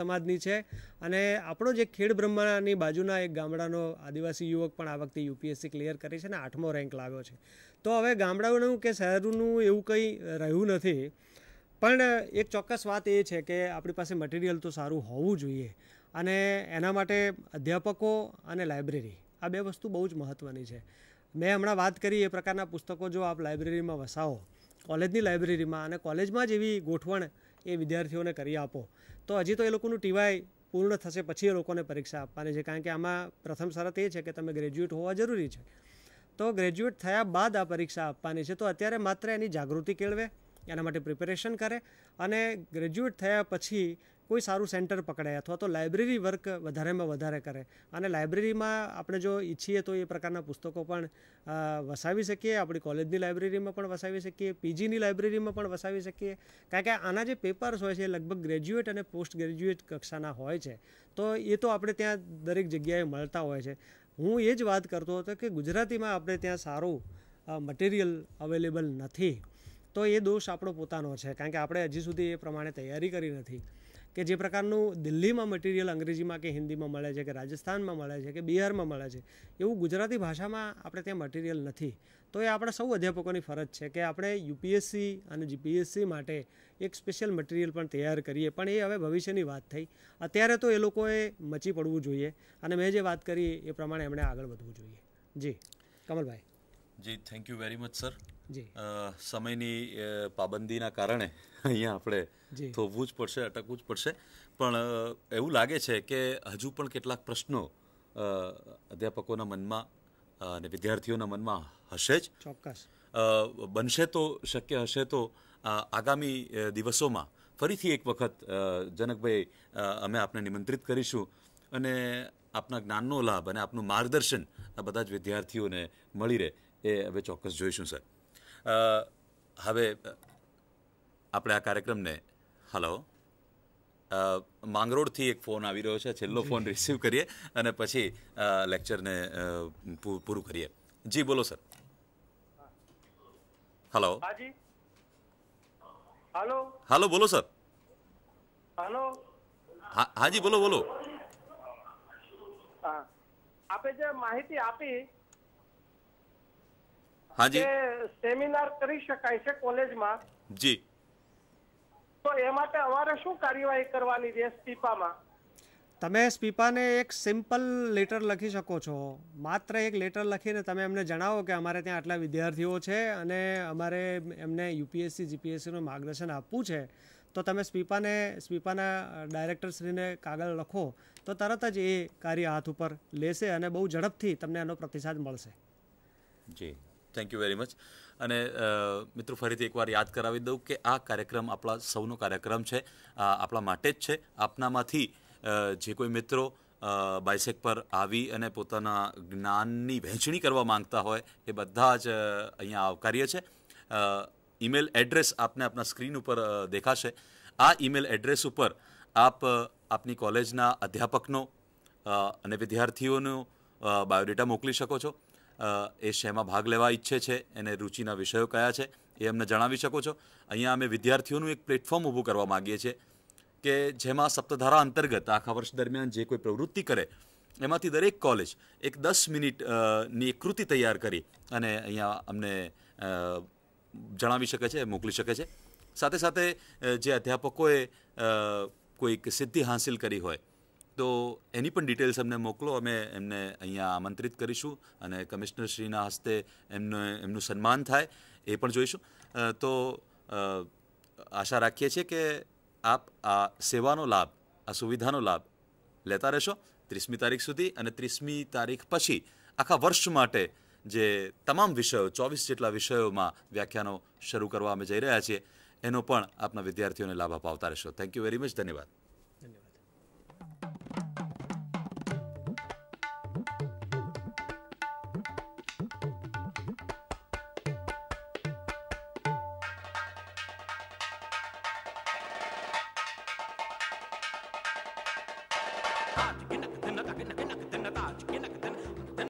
સમાજની છે. અને આપણો જે ખેડ બ્રહ્માની બાજુના એક ગામડાનો આદિવાસી યુવક પણ આ વખતે યુપીએસસી ક્લિયર કરી છે અને આઠમો રેન્ક લાવ્યો છે. તો હવે ગામડાઓનું કે શહેરનું એવું કંઈ રહ્યું નથી. પણ એક ચોક્કસ વાત એ છે કે આપણી પાસે મટીરિયલ તો સારું હોવું જોઈએ. અને એના માટે અધ્યાપકો અને લાઇબ્રેરી આ બે વસ્તુ બહુ જ મહત્ત્વની છે. મેં હમણાં વાત કરી એ પ્રકારના પુસ્તકો જો આપ લાઇબ્રેરીમાં વસાવો કોલેજની લાઇબ્રેરીમાં અને કોલેજમાં જ એવી ગોઠવણ એ વિદ્યાર્થીઓને કરી આપો. તો હજી તો એ લોકોનું ટીવાય પૂર્ણ થશે, પછી એ લોકોને પરીક્ષા આપવાની છે. કારણ કે આમાં પ્રથમ શરત એ છે કે તમે ગ્રેજ્યુએટ હોવા જરૂરી છે. તો ગ્રેજ્યુએટ થયા બાદ આ પરીક્ષા આપવાની છે. તો અત્યારે માત્ર એની જાગૃતિ કેળવે, એના માટે પ્રિપેરેશન કરે અને ગ્રેજ્યુએટ થયા પછી કોઈ સારું સેન્ટર પકડે અથવા તો લાઇબ્રેરી વર્ક વધારેમાં વધારે કરે. અને લાઇબ્રેરીમાં આપણે જો ઈચ્છીએ તો એ પ્રકારના પુસ્તકો પણ વસાવી શકીએ, આપણી કોલેજની લાઇબ્રેરીમાં પણ વસાવી શકીએ, પીજીની લાઇબ્રેરીમાં પણ વસાવી શકીએ. કારણ કે આના જે પેપર્સ હોય છે એ લગભગ ગ્રેજ્યુએટ અને પોસ્ટ ગ્રેજ્યુએટ કક્ષાના હોય છે. તો એ તો આપણે ત્યાં દરેક જગ્યાએ મળતા હોય છે. હું એ જ વાત કરતો હતો કે ગુજરાતીમાં આપણે ત્યાં સારું મટીરિયલ અવેલેબલ નથી. તો એ દોષ આપણો પોતાનો છે. કારણ કે આપણે હજી સુધી એ પ્રમાણે તૈયારી કરી નથી. કે જે પ્રકારનું દિલ્હીમાં મટીરિયલ અંગ્રેજીમાં કે હિન્દીમાં મળે છે, કે રાજસ્થાનમાં મળે છે, કે બિહારમાં મળે છે, એવું ગુજરાતી ભાષામાં આપણે ત્યાં મટીરિયલ નથી. તો એ આપણે સૌ અધ્યાપકોની ફરજ છે કે આપણે યુપીએસસી અને જીપીએસસી માટે એક સ્પેશિયલ મટીરિયલ પણ તૈયાર કરીએ. પણ એ હવે ભવિષ્યની વાત થઈ. અત્યારે તો એ લોકોએ મચી પડવું જોઈએ અને મેં જે વાત કરી એ પ્રમાણે એમણે આગળ વધવું જોઈએ. જી, કમલભાઈ. જી thank you very much sir સમયની પાબંદીના કારણે અહીંયા આપણે થોભવું જ પડશે અટકવું જ પડશે. પણ એવું લાગે છે કે હજુ પણ કેટલાક પ્રશ્નો અધ્યાપકોના મનમાં અને વિદ્યાર્થીઓના મનમાં હશે જ. ચોક્કસ. બનશે તો શક્ય હશે તો આગામી દિવસોમાં ફરીથી એક વખત જનકભાઈ અમે આપને નિમંત્રિત કરીશું અને આપના જ્ઞાનનો લાભ અને આપનું માર્ગદર્શન આ બધા જ વિદ્યાર્થીઓને મળી રહે એ હવે ચોક્કસ જોઈશું સર. હવે આપણે આ કાર્યક્રમને હલો માંગરોળથી એક ફોન આવી રહ્યો છે છેલ્લો ફોન રિસીવ કરીએ અને પછી લેક્ચરને પૂરું કરીએ. જી બોલો sir. Hello. Hello hello. Hello બોલો સર. હલો. હા હાજી બોલો બોલો. આપે જે માહિતી આપી હાજી. સેમિનાર કરી શકાય છે કોલેજમાં. જી. તો એ માટે અમારે શું કાર્યવાહી કરવાની છે સ્પીપામાં તમે સ્પીપાને એક સિમ્પલ લેટર લખી શકો છો. માત્ર એક લેટર લખીને તમે એમને જણાવો કે અમારે ત્યાં આટલા વિદ્યાર્થીઓ છે અને અમારે એમને યુપીએસસી જીપીએસસીનું માર્ગદર્શન આપવું છે. તો તમે સ્પીપાને સ્પીપાના ડાયરેક્ટરશ્રીને કાગળ લખો તો તરત જ એ કાર્ય હાથ ઉપર લેશે અને બહુ ઝડપથી તમને એનો પ્રતિસાદ મળશે. જી. થેન્ક યુ વેરી મચ અને મિત્રો, ફરીથી એકવાર યાદ કરાવી દઉં કે આ કાર્યક્રમ આપણા સૌનો કાર્યક્રમ છે. આપણા માટે જ છે. આપનામાંથી જે કોઈ મિત્રો બાયસેક પર આવી અને પોતાના જ્ઞાનની વહેંચણી કરવા માંગતા હોય, એ બધા જ અહીંયા આવકાર્ય છે. ઈમેલ એડ્રેસ આપને આપના સ્ક્રીન ઉપર દેખાશે. આ ઈમેલ એડ્રેસ ઉપર આપ આપની કોલેજના અધ્યાપકનો અને વિદ્યાર્થીઓનો બાયોડેટા મોકલી શકો છો. એ શેમાં ભાગ લેવા ઈચ્છે છે, એને રુચિના વિષયો કયા છે, એ અમને જણાવી શકો છો. અહીંયા અમે વિદ્યાર્થીઓનું એક પ્લેટફોર્મ ઊભું કરવા માગીએ છીએ કે જેમાં સપ્તધારા અંતર્ગત આખા વર્ષ દરમિયાન જે કોઈ પ્રવૃત્તિ કરે, એમાંથી દરેક કોલેજ એક દસ મિનિટની કૃતિ તૈયાર કરી અને અહીંયા અમને જણાવી શકે છે, મોકલી શકે છે. સાથે સાથે જે અધ્યાપકોએ કોઈક સિદ્ધિ હાંસિલ કરી હોય તો એની પણ ડિટેલ્સ અમને મોકલો. અમે એમને અહીંયા આમંત્રિત કરીશું અને કમિશનરશ્રીના હસ્તે એમને, એમનું સન્માન થાય એ પણ જોઈશું. તો આશા રાખીએ છીએ કે આપ આ સેવાનો લાભ, આ સુવિધાનો લાભ લેતા રહેશો ત્રીસમી તારીખ સુધી અને ત્રીસમી તારીખ પછી આખા વર્ષ માટે જે તમામ વિષયો, ચોવીસ જેટલા વિષયોમાં વ્યાખ્યાનો શરૂ કરવા અમે જઈ રહ્યા છીએ, એનો પણ આપના વિદ્યાર્થીઓને લાભ અપાવતા રહેશો. થેન્ક યુ વેરી મચ ધન્યવાદ. hot,